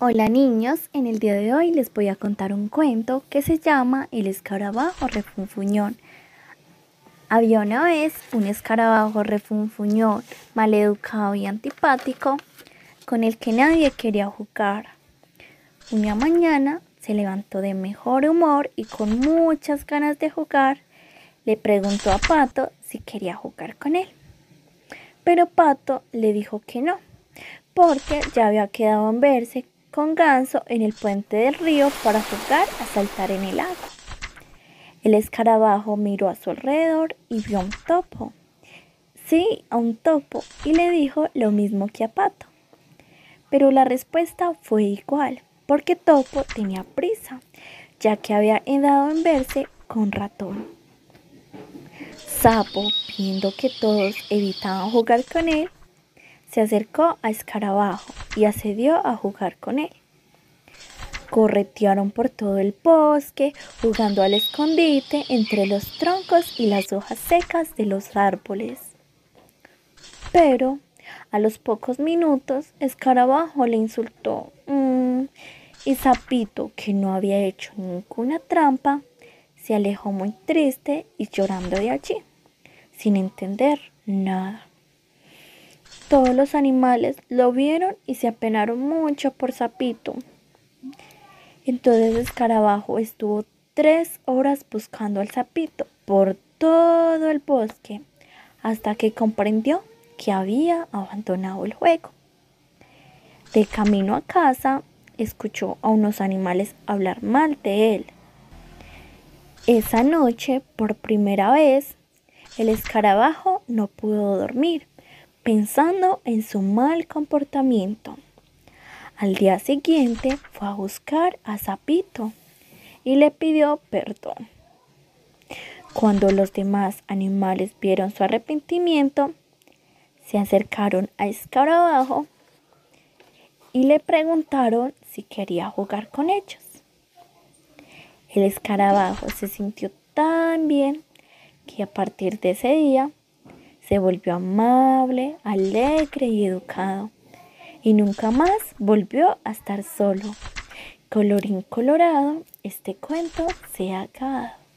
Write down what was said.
Hola niños, en el día de hoy les voy a contar un cuento que se llama El escarabajo refunfuñón. Había una vez un escarabajo refunfuñón, maleducado y antipático, con el que nadie quería jugar. Una mañana se levantó de mejor humor y con muchas ganas de jugar, le preguntó a Pato si quería jugar con él. Pero Pato le dijo que no, porque ya había quedado en verse con Ganso en el puente del río para jugar a saltar en el agua. El escarabajo miró a su alrededor y vio a un topo. Sí, a un topo, y le dijo lo mismo que a Pato. Pero la respuesta fue igual, porque Topo tenía prisa, ya que había quedado en verse con ratón. Sapo, viendo que todos evitaban jugar con él, se acercó a Escarabajo y accedió a jugar con él. Corretearon por todo el bosque, jugando al escondite entre los troncos y las hojas secas de los árboles. Pero a los pocos minutos, Escarabajo le insultó. Mm, y Zapito, que no había hecho ninguna trampa, se alejó muy triste y llorando de allí, sin entender nada. Todos los animales lo vieron y se apenaron mucho por Sapito. Entonces Escarabajo estuvo tres horas buscando al sapito por todo el bosque hasta que comprendió que había abandonado el juego. De camino a casa, escuchó a unos animales hablar mal de él. Esa noche, por primera vez, el escarabajo no pudo dormir pensando en su mal comportamiento. Al día siguiente fue a buscar a Zapito y le pidió perdón. Cuando los demás animales vieron su arrepentimiento, se acercaron a Escarabajo y le preguntaron si quería jugar con ellos. El escarabajo se sintió tan bien que a partir de ese día se volvió amable, alegre y educado. Y nunca más volvió a estar solo. Colorín colorado, este cuento se ha acabado.